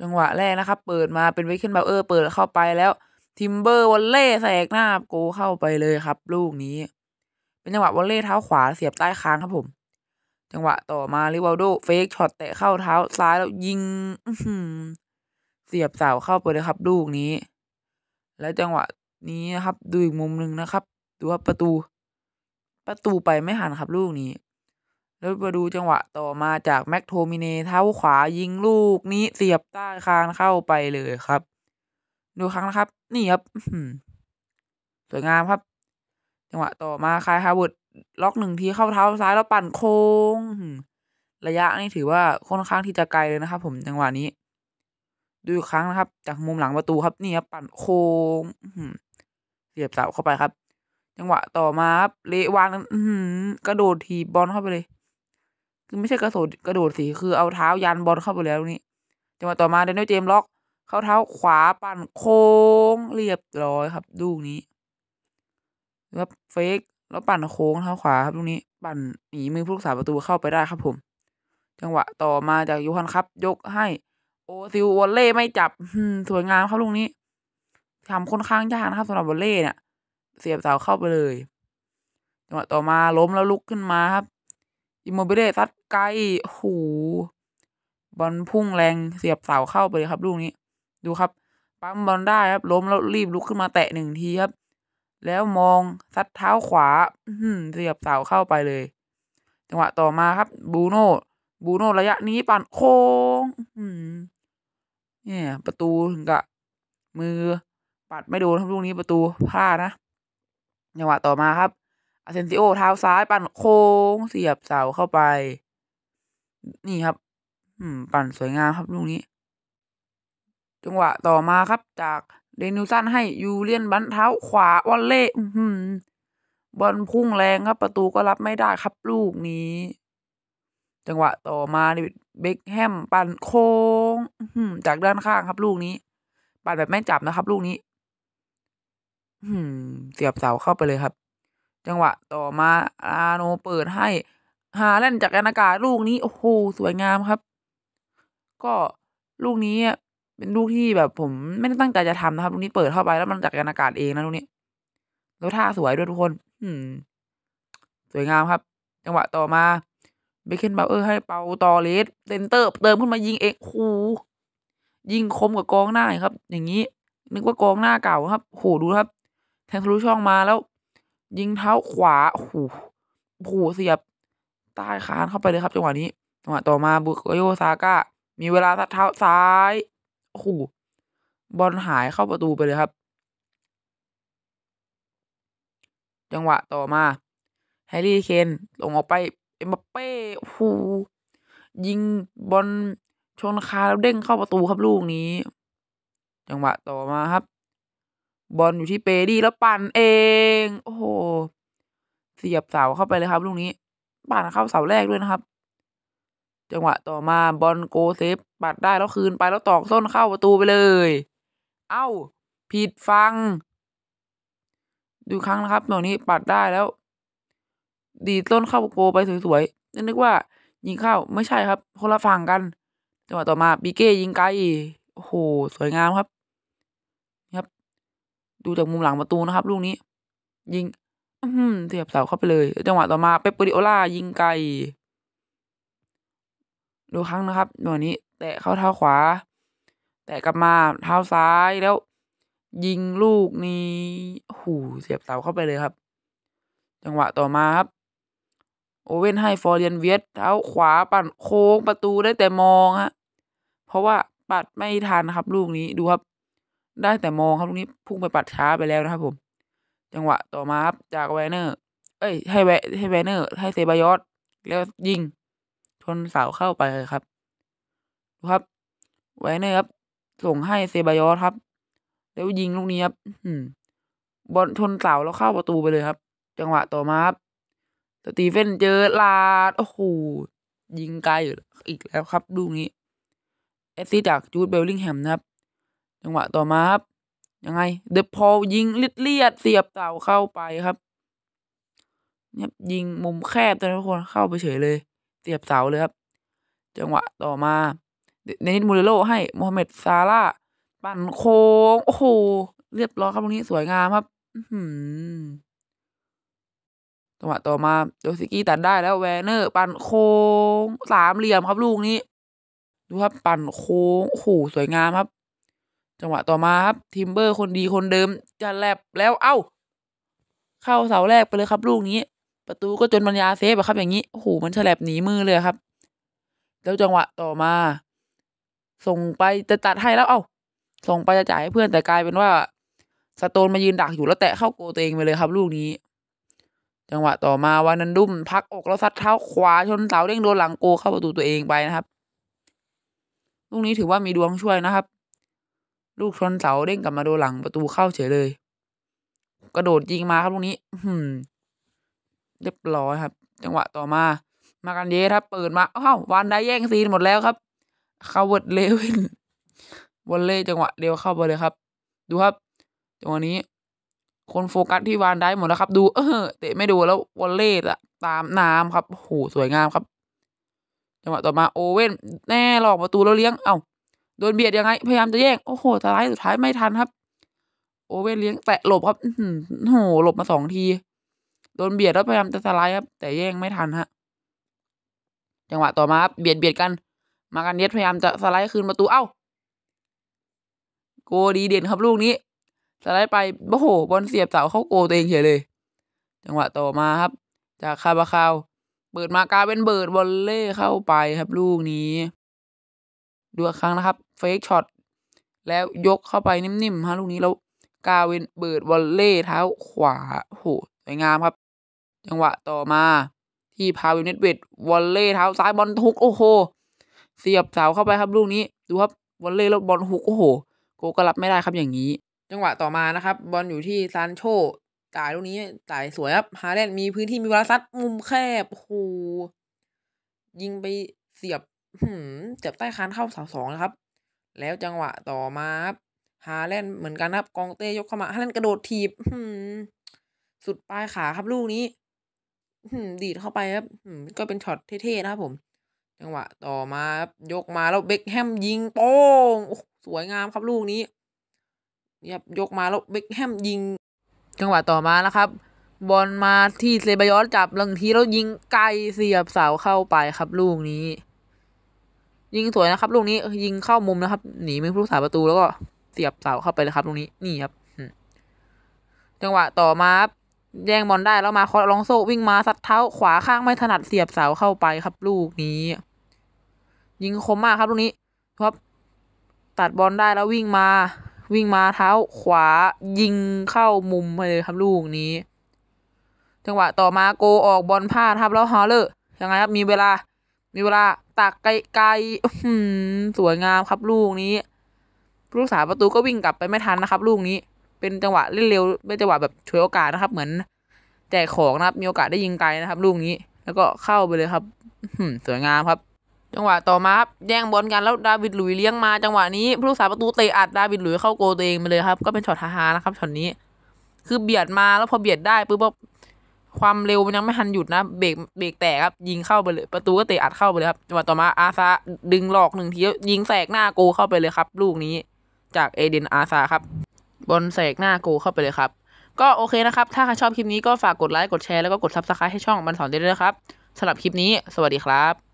จังหวะแรกนะครับ เปิดมาเป็นเบคเคนบาวเออร์เปิดเข้าไปแล้วทิมเบอร์ volley แสกหน้าโกลเข้าไปเลยครับ ลูกนี้ เป็นจังหวะ volley เท้าขวาเสียบใต้คานครับผม จังหวะต่อมาริวัลโด fake shot แตะเข้าเท้าซ้ายแล้วยิงเสียบเสาเข้าไปเลยครับ ลูกนี้ แล้วจังหวะนี้นะครับ ดูอีกมุมหนึ่งนะครับ ดูว่าประตู ประตูไปไม่ทันครับ ลูกนี้ แล้วมาดูจังหวะต่อมาจากแม็กโทมิเนเท้าขวายิงลูกนี้เสียบใต้คางเข้าไปเลยครับ ดูครั้งนะครับ นี่ครับสวยงามครับ จังหวะต่อมาคายฮาวุดล็อกหนึ่งทีเข้าเท้าซ้ายแล้วปั่นโค้งระยะนี่ถือว่าค่อนข้างที่จะไกลเลยนะครับ ผมจังหวะนี้ ดูอีกครั้งนะครับ จากมุมหลังประตูครับนี่ครับปั่นโค้งเสียบเสาเข้าไปครับ จังหวะต่อมาครับเลวานกระโดดถีบบอลเข้าไปเลย คือไม่ใช่กระโดดกระโดดสิคือเอาเท้ายันบอลเข้าไปแล้วนี่จังหวะต่อมาเดนนิลเจมล็อก เข้าเท้าขวาปั่นโค้งเรียบร้อยครับลูกนี้แล้ว fake แล้วปั่นโค้งเท้าขวาครับลูกนี้ ปั่นหนีมือผู้รักษาประตูเข้าไปได้ครับผม จังหวะต่อมาจากยูฮันครับ ยกให้โอซิล volley ไม่จับสวยงามครับลูกนี้ทำค่อนข้างยากนะครับสำหรับ volley เนี่ยเสียบเสาเข้าไปเลย จังหวะต่อมาล้มแล้วลุกขึ้นมาครับ อิมโมบิเล่ซัดไกลโหบอลพุ่งแรงเสียบเสาเข้าไปเลยครับ ลูกนี้ ดูครับ ปั๊มบอลได้ครับ ล้มแล้วรีบลุกขึ้นมาแตะหนึ่งทีครับ แล้วมองซัดเท้าขวาเสียบเสาเข้าไปเลย จังหวะต่อมาครับ บูโน่บูโน่ระยะนี้ปั่นโค้งเนี่ยประตูถึงกับมือ ปัดไม่โดนทั้งลูกนี้ประตูพลาดนะจังหวะต่อมาครับ อาเซนซิโอเท้าซ้ายปั่นโค้งเสียบเสาเข้าไป นี่ครับ อืม ปั่นสวยงามครับลูกนี้ จังหวะต่อมาครับจากเดนิวสันให้ยูเลียนบันเท้าขวาวอลเล่บอลพุ่งแรงครับ ประตูก็รับไม่ได้ครับลูกนี้ จังหวะต่อมาเดวิดเบคแฮมปั่นโค้งจากด้านข้างครับ ลูกนี้ ปั่นแบบไม่จับนะครับ ลูกนี้เสียบเสาเข้าไปเลยครับ จังหวะต่อมาอาโนเปิดให้หาเล่นจากอากาศลูกนี้ โอ้โห สวยงามครับ ก็ลูกนี้เป็นลูกที่แบบผมไม่ได้ตั้งใจจะทำนะครับลูกนี้เปิดเข้าไปแล้วมันจากอากาศเองนะลูกนี้ แล้วท่าสวยด้วยทุกคน อืม สวยงามครับ จังหวะต่อมาเบคเคนบาวเออร์ให้เปาตอเลสเซนเตอร์เติมขึ้นมายิงเองโหยิงคมกับกองหน้าครับ อย่างนี้ นึกว่ากองหน้าเก่าครับโหดูครับ แทงทะลุช่องมาแล้ว ยิงเท้าขวาโอ้โหโหเสียบใต้คานเข้าไปเลยครับจังหวะนี้จังหวะต่อมาบูกาโยซาก้า มีเวลาซัดเท้าซ้ายโอ้โหบอลหายเข้าประตูไปเลยครับ จังหวะต่อมาแฮร์รี่เคนลงออกไปเอ็มบัปเป้โอ้โหยิงบอลชนคาแล้วเด้งเข้าประตูครับลูกนี้ จังหวะต่อมาครับ บอลอยู่ที่เปดี้แล้วปั่นเอง โอ้โห เสียบเสาเข้าไปเลยครับลูกนี้ปั่นเข้าเสาแรกด้วยนะครับ จังหวะต่อมาบอลโกลเซฟปัดได้แล้วคืนไปแล้วตอกส้นเข้าประตูไปเลย เอ้า ผิดฝั่ง ดูครั้งนะครับตรงนี้ปัดได้แล้ว ดีดส้นเข้าโกลไปสวยๆนึกว่า ยิงเข้าไม่ใช่ครับคนละฝั่งกัน จังหวะต่อมาปีเก้ยิงไกลโอ้โห สวยงามครับครับ ดูจากมุมหลังประตูนะครับ ลูกนี้ ยิงเสียบเสาเข้าไปเลย จังหวะต่อมาเปปเปอริโอล่ายิงไกลดูครั้งนะครับหน่วยนี้ แตะเข้าเท้าขวา แตะกลับมาเท้าซ้ายแล้ว ยิงลูกนี้หูเสียบเสาเข้าไปเลยครับ จังหวะต่อมาครับ โอเว่นให้ฟอร์เรียนเวียดเท้าขวาปั่นโค้งประตูได้แต่มองฮะเพราะว่าปัดไม่ทันครับ ลูกนี้ดูครับ ได้แต่มองครับลูกนี้พุ่งไปปัดช้าไปแล้วนะครับผม จังหวะต่อมาครับจากแวเนอร์ เอ้ย ให้แวให้แวเนอร์ ให้เซบายอสแล้วยิงชนเสาเข้าไปเลยครับดูครับไวเนอร์ครับ ส่งให้เซบายอสครับ แล้วยิงลูกนี้ครับบอลชนเสาแล้วเข้าประตูไปเลยครับ จังหวะต่อมาครับสตีเวนเจอร์ราดโอ้โหยิงไกลอีกแล้วครับลูกนี้เอสซี่จากจูดเบลลิงแฮมนะครับ จังหวะต่อมาครับ ยังไง เดอปอลยิงลิดเลียดเสียบเสาเข้าไปครับเนี่ยยิงมุมแคบแต่ทุกคนเข้าไปเฉยเลย เสียบเสาเลยครับ จังหวะต่อมาเดนิสมูเรโลให้โมฮัมเหม็ดซาลาห์ปั่นโค้งโอ้โหเรียบร้อยครับตรงนี้สวยงามครับจังหวะต่อมาโดซิกี้ตัดได้แล้วแวนเนอร์ ปั่นโค้งสามเหลี่ยมครับลูกนี้ ดูครับปั่นโค้งโอ้โหสวยงามครับ จังหวะต่อมาครับทิมเบอร์คนดีคนเดิม จะแลบแล้วเอ้า เข้าเสาแรกไปเลยครับลูกนี้ ประตูก็จนปัญญาเซฟอะครับ อย่างนี้โอ้โหมันฉลับหนีมือเลยครับ แล้วจังหวะต่อมา ส่งไปจะตัดให้แล้วเอ้า ส่งไปจะจ่ายให้เพื่อนแต่กลายเป็นว่าสโตนมายืนดักอยู่แล้วแตะเข้าโกลตัวเองไปเลยครับ ลูกนี้ จังหวะต่อมาวานันดุมพักอกแล้วซัดเท้าขวาชนเสาเด้งโดนหลังโกลเข้าประตูตัวเองไปนะครับ ลูกนี้ถือว่ามีดวงช่วยนะครับ ลูกชนเสาเด้งกลับมาโดนหลังประตูเข้าเฉยเลย กระโดดยิงมาครับลูกนี้หืมเรียบร้อยครับ จังหวะต่อมา มากันเยสครับ เปิดมาอ้าววานได้แย่งซีนหมดแล้วครับคัลเวิร์ตเลวิน volley จังหวะเดียวเข้าไปเลยครับ ดูครับจังหวะนี้ คนโฟกัสที่วานได้หมดแล้วครับ ดูเออเตะไม่ดูแล้ววอลเล่อะตามน้ำครับโหสวยงามครับ จังหวะต่อมาโอเว่นแน่หลอกประตูแล้วเลี้ยง เอ้า โดนเบียดยังไง พยายามจะแย่ง โอ้โหสไลด์สุดท้ายไม่ทันครับ โอเว่นเลี้ยงแตะหลบครับอือโหหลบมาสองที โดนเบียดแล้วพยายามจะสไลด์ครับ แต่แย่งไม่ทันฮะ จังหวะต่อมาครับเบียดเบียดกัน มากันเนสพยายามจะสไลด์คืนประตู เอ้า โกดีเด่นครับลูกนี้ สไลด์ไป โอ้โห บอลเสียบเสาเข้าโกตัวเองเฉยเลย จังหวะต่อมาครับ จากคาบาคาว เปิดมากาเป็นเบิร์ดบอลเล่เข้าไปครับลูกนี้ ดูอีกครั้งนะครับเฟกช็อตแล้วยกเข้าไปนิ่มๆฮะลูกนี้แล้วกาเวนเบิร์ดบอลเล่เท้าขวาโหสวยงามครับ จังหวะต่อมาที่พาเวล เนดเวดวอลเลย์เท้าซ้ายบอล hook โอ้โห เสียบเสาเข้าไปครับลูกนี้ดูครับวอลเลย์แล้วบอล hook โอ้โหโกลก็รับไม่ได้ครับอย่างนี้ จังหวะต่อมานะครับ บอลอยู่ที่ซานโชจ่ายลูกนี้จ่ายสวยครับฮาแลนด์มีพื้นที่มีเวลาซัดมุมแคบโอ้โหยิงไปเสียบ หืมเสียบใต้คานเข้าเสาสองนะครับ แล้วจังหวะต่อมาครับฮาแลนด์เหมือนกันครับ กองเต้ยกเข้ามาฮาแลนด์กระโดดถีบหืมสุดปลายขาครับลูกนี้หืมดีดเข้าไปครับหืมก็เป็นช็อตเท่ๆนะครับผม จังหวะต่อมาครับยกมาแล้วเบคแฮมยิงโป้งโอ้สวยงามครับลูกนี้เนี่ยกมาแล้วเบคแฮมยิง จังหวะต่อมานะครับ บอลมาที่เซบายอสจับหนึ่งทีแล้วยิงไกลเสียบเสาเข้าไปครับลูกนี้ ยิงสวยนะครับลูกนี้ยิงเข้ามุมนะครับ หนีมือผู้รักษาประตูแล้วก็เสียบเสาเข้าไปเลยครับลูกนี้นี่ครับจังหวะต่อมาครับแย่งบอลได้แล้วมาคอลองโซวิ่งมาสัดเท้าขวาข้างไม่ถนัดเสียบเสาเข้าไปครับ ลูกนี้ ยิงคมมากครับลูกนี้ครับ ตัดบอลได้แล้ววิ่งมา วิ่งมาเท้าขวายิงเข้ามุมไปเลยครับลูกนี้ จังหวะต่อมาโกออกบอลพลาดครับแล้วฮอลเลอร์ยังไงครับมีเวลา มีเวลาตักไกลๆสวยงามครับลูกนี้ผู้รักษาประตูก็วิ่งกลับไปไม่ทันนะครับ ลูกนี้เป็นจังหวะเล่นเร็วเป็นจังหวะแบบฉวยโอกาสนะครับ เหมือนแจกของนะครับ มีโอกาสได้ยิงไกลนะครับ ลูกนี้ แล้วก็เข้าไปเลยครับสวยงามครับ จังหวะต่อมาครับแย่งบอลกันแล้วดาวิดหลุยเลี้ยงมาจังหวะนี้ผู้รักษาประตูเตะอัดดาวิดหลุยเข้าโกลตัวเองไปเลยครับ ก็เป็นช็อตฮาๆนะครับช็อตนี้ คือเบียดมาแล้วพอเบียดได้ปุ๊บ ความเร็วมันยังไม่ทันหยุดนะเบรกเบรกแตกครับ ยิงเข้าไปเลย ประตูก็เตะอัดเข้าไปเลยครับจังหวะต่อมาอาซาร์ดึงหลอกหนึ่งทียิงแสกหน้าโกลเข้าไปเลยครับ ลูกนี้จากเอเดนอาซาร์ครับบอลแสกหน้าโกลเข้าไปเลยครับ ก็โอเคนะครับ ถ้าใครชอบคลิปนี้ก็ฝากกดไลค์กดแชร์แล้วก็กด subscribe ให้ช่องมันสอนได้ด้วยนะครับสำหรับคลิปนี้ สวัสดีครับ